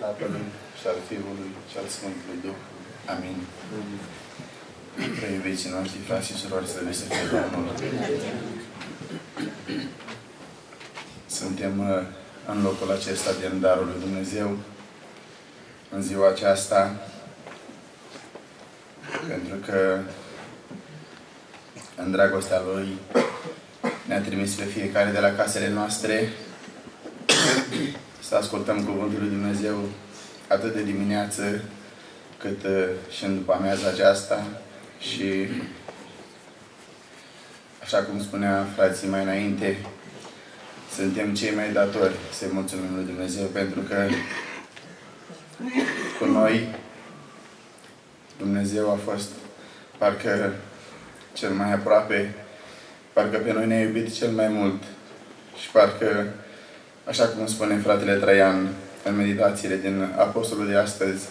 Tatălui și al Fiului și al Sfântului Duh. Amin. Preiubiții noștri, frați și surori, să să fie Domnul. Suntem uh, în locul acesta din Darul lui Dumnezeu, în ziua aceasta, pentru că în dragostea Lui ne-a trimis pe fiecare de la casele noastre să ascultăm Cuvântul lui Dumnezeu atât de dimineață cât uh, și în după amiaza aceasta și așa cum spunea frații mai înainte, suntem cei mai datori să-i mulțumim lui Dumnezeu pentru că cu noi Dumnezeu a fost parcă cel mai aproape, parcă pe noi ne-a iubit cel mai mult și parcă, așa cum spune fratele Traian în meditațiile din Apostolul de astăzi,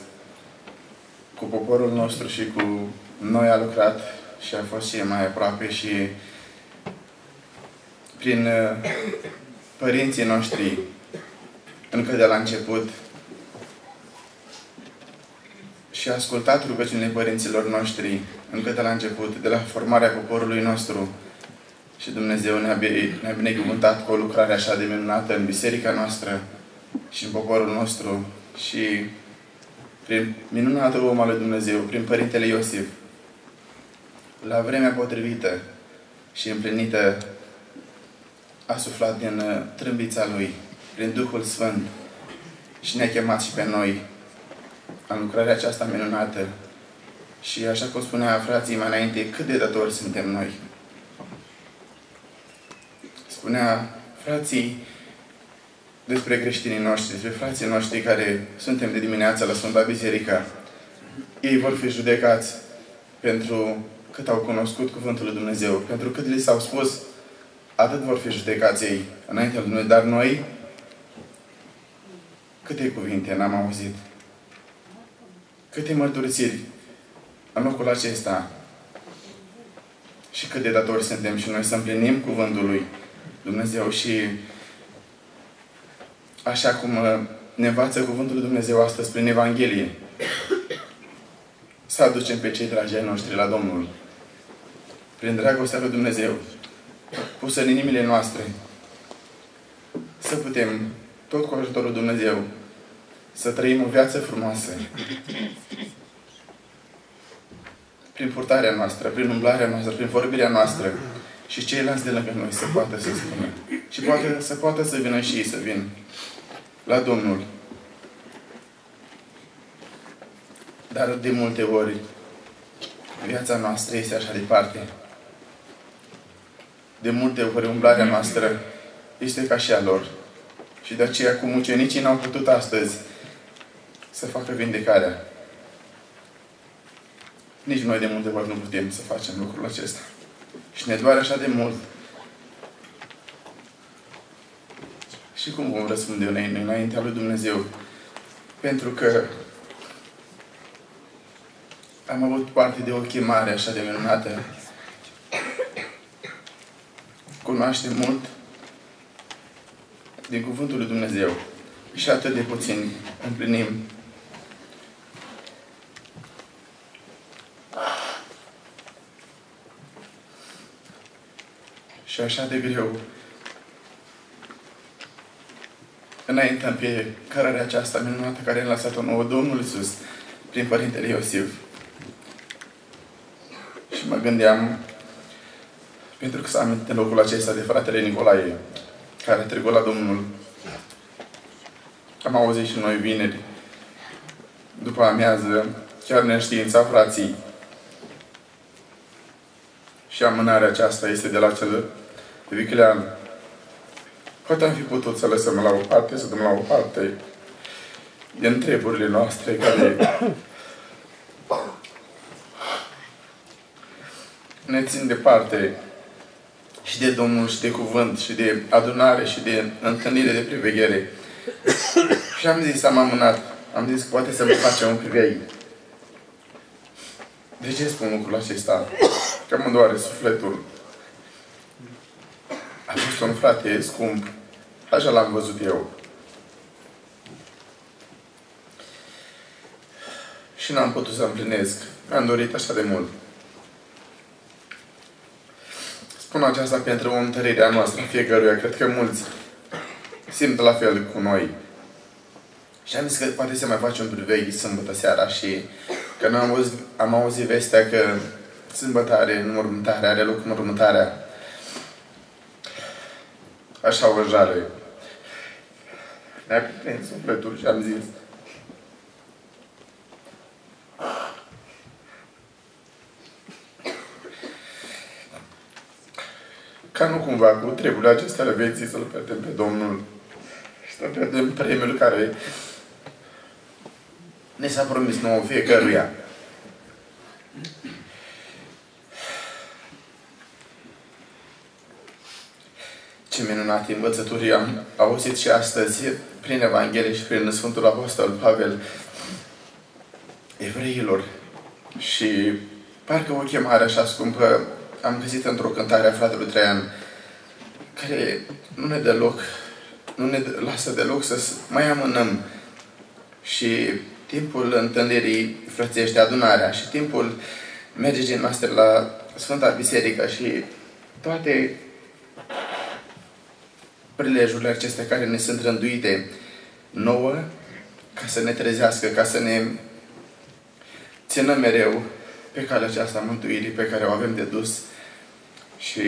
cu poporul nostru și cu noi a lucrat și a fost și mai aproape și prin uh, părinții noștri încă de la început și a ascultat rugăciunile părinților noștri încă de la început, de la formarea poporului nostru. Și Dumnezeu ne-a, ne binecuvântat cu o lucrare așa de minunată în biserica noastră și în poporul nostru și prin minunatul om al lui Dumnezeu, prin Părintele Iosif, la vremea potrivită și împlinită, a suflat din uh, trâmbița Lui, prin Duhul Sfânt și ne-a chemat și pe noi în lucrarea aceasta minunată. Și așa cum spunea frații mai înainte, cât de datori suntem noi. Spunea frații despre creștinii noștri, despre frații noștri care suntem de dimineață la Sfânta Biserică. Ei vor fi judecați pentru cât au cunoscut Cuvântul lui Dumnezeu, pentru cât li s-au spus, atât vor fi judecați ei înaintea lui Dumnezeu. Dar noi, câte cuvinte n-am auzit? Câte mărturisiri în locul acesta? Și cât de datori suntem și noi să împlinim Cuvântul lui Dumnezeu și așa cum uh, ne învață Cuvântul lui Dumnezeu astăzi prin Evanghelie, să aducem pe cei dragi ai noștri la Domnul. Prin dragostea lui Dumnezeu, pusă în inimile noastre, să putem, tot cu ajutorul Dumnezeu, să trăim o viață frumoasă. Prin purtarea noastră, prin umblarea noastră, prin vorbirea noastră și ceilalți de lângă noi să poată să spună. Și poate, să poată să vină și ei să vină la Domnul. Dar de multe ori viața noastră este așa departe. De multe ori umblarea noastră este ca și a lor. Și de aceea, cum ucenicii n-au putut astăzi să facă vindecarea, nici noi de multe ori nu putem să facem lucrul acesta. Și ne doare așa de mult Și cum vom răspunde noi înaintea lui Dumnezeu? Pentru că am avut parte de o chemare așa de minunată. Cunoaște mult din Cuvântul lui Dumnezeu. Și atât de puțin împlinim. Și așa de greu înaintăm pe cărarea aceasta minunată care a lăsat-o nouă Domnul Iisus prin Părintele Iosif. Și mă gândeam, pentru că s-a amintit în locul acesta de fratele Nicolae, care a trecut la Domnul. Am auzit și noi vineri, după amiază, chiar neștiința frații. Și amânarea aceasta este de la cel Viclean, Poate am fi putut să lăsăm la o parte, să dăm la o parte din treburile noastre care ne țin departe și de Domnul, și de cuvânt, și de adunare, și de întâlnire de priveghere. și am zis, am amânat. Am zis că poate să mă facem un privei. De ce spun lucrul acesta? Că mă doare sufletul. A fost un frate scump Așa l-am văzut eu. și n-am putut să împlinesc. Mi-am dorit așa de mult. Spun aceasta pentru o întărire a noastră, fiecăruia. Cred că mulți simt la fel cu noi. Și am zis că poate se mai face un priveghi sâmbătă seara și că am auzit, am auzit vestea că sâmbătă are înmormântare, are loc înmormântarea. Așa o jale. Ne-a cuprins sufletul și am zis ca nu cumva cu treburile acestea ale vieții să-L pierdem pe Domnul și să pierdem premiul care ne s-a promis nouă fiecăruia. Ce minunate învățături am auzit și astăzi prin Evanghelie și prin Sfântul Apostol Pavel evreilor. Și parcă o chemare așa scumpă. Am găsit într-o cântare a fratelui Traian care nu ne dă loc, nu ne lasă deloc să mai amânăm. Și timpul întâlnirii frățiește adunarea și timpul mergerii noastre la Sfânta Biserică și toate prilejurile acestea care ne sunt rânduite nouă ca să ne trezească, ca să ne țină mereu pe calea aceasta mântuirii pe care o avem de dus. Și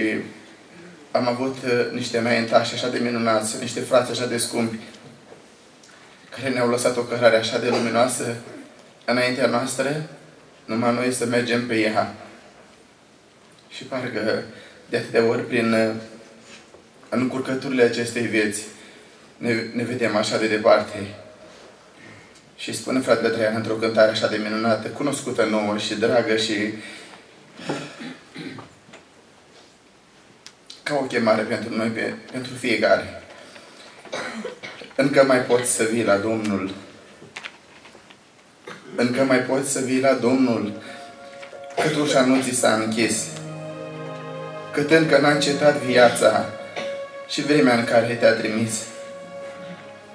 am avut uh, niște înaintași așa de minunați, niște frați așa de scumpi, care ne-au lăsat o cărare așa de luminoasă înaintea noastră, numai noi să mergem pe ea. Și parcă de atâtea ori prin uh, încurcăturile acestei vieți ne, ne vedem așa de departe. Și spune fratele Traian într-o cântare așa de minunată, cunoscută nouă și dragă și ca o chemare pentru noi, pe, pentru fiecare. Încă mai poți să vii la Domnul. Încă mai poți să vii la Domnul. Cât ușa nu ți s-a închis. Cât încă n-a încetat viața și vremea în care te-a trimis.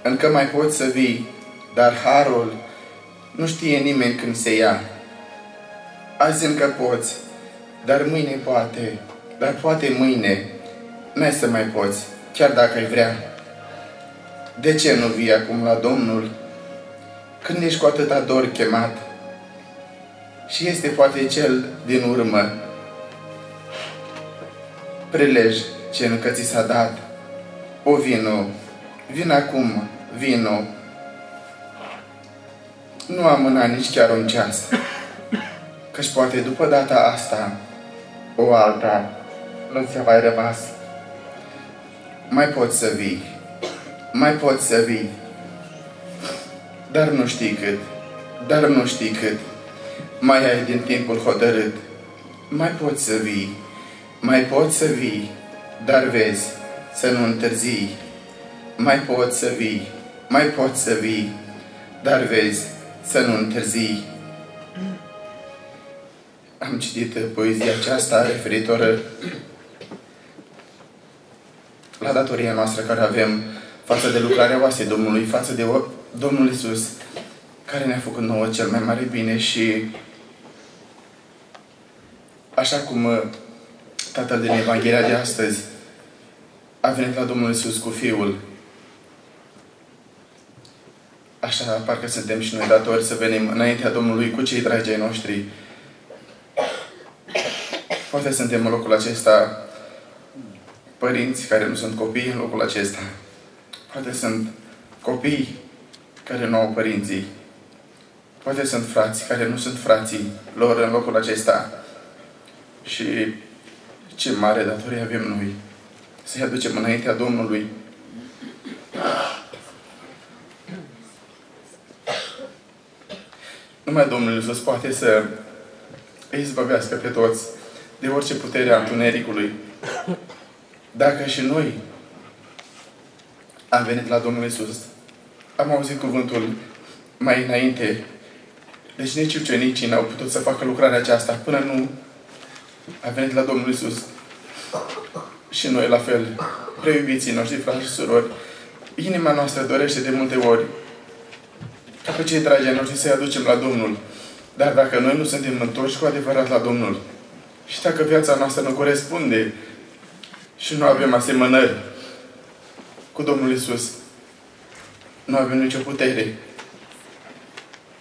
Încă mai poți să vii, dar harul nu știe nimeni când se ia. Azi încă poți, dar mâine poate, dar poate mâine n-ai să mai poți, chiar dacă ai vrea. De ce nu vii acum la Domnul când ești cu atâta dor chemat? Și este poate cel din urmă prilej ce încă ți s-a dat. O vino, vin acum, vino. Nu amâna nici chiar un ceas, căci poate după data asta, o alta nu ți-a mai rămas. Mai poți să vii, mai poți să vii, dar nu știi cât, dar nu știi cât, mai ai din timpul hotărât. Mai poți să vii, mai poți să vii, dar vezi, să nu întârzii. Mai poți să vii, mai poți să vii, dar vezi, să nu întârzii. Am citit poezia aceasta referitoră la datoria noastră care avem față de lucrarea oasei Domnului, față de Domnul Isus, care ne-a făcut nouă cel mai mare bine și așa cum uh, Tatăl din Evanghelia de astăzi a venit la Domnul Isus cu Fiul, așa parcă suntem și noi datori să venim înaintea Domnului cu cei dragi ai noștri. Poate suntem în locul acesta părinți care nu sunt copii în locul acesta. Poate sunt copii care nu au părinții. Poate sunt frați care nu sunt frații lor în locul acesta. Și ce mare datorie avem noi să-i aducem înaintea Domnului. Numai Domnul Iisus poate să îi izbăvească pe toți de orice putere a întunericului. Dacă și noi am venit la Domnul Isus, am auzit cuvântul mai înainte, deci nici ucenicii n-au putut să facă lucrarea aceasta până nu a venit la Domnul Isus. Și noi la fel, preiubiții noștri, frați și surori, inima noastră dorește de multe ori ca pe cei dragi noștri să-i aducem la Domnul. Dar dacă noi nu suntem întorși cu adevărat la Domnul și dacă viața noastră nu corespunde și nu avem asemănări cu Domnul Isus, nu avem nicio putere.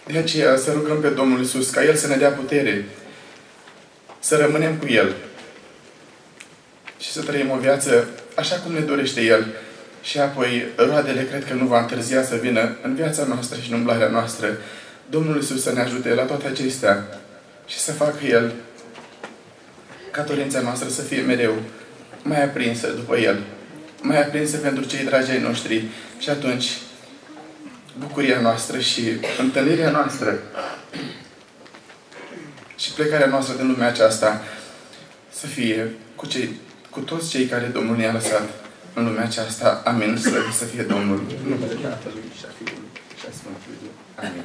De aceea să rugăm pe Domnul Isus ca El să ne dea putere, să rămânem cu El și să trăim o viață așa cum ne dorește El. Și apoi roadele cred că nu va întârzia să vină în viața noastră și în umblarea noastră. Domnul Isus să ne ajute la toate acestea și să facă El ca dorința noastră să fie mereu mai aprinsă după El, mai aprinsă pentru cei dragi ai noștri și atunci bucuria noastră și întâlnirea noastră și plecarea noastră din lumea aceasta să fie cu, cei, cu toți cei care Domnul ne-a lăsat în lumea aceasta. Amin. Slăvit să fie Domnul. Nu Tatălui și a Fiului și a Sfântului Amin.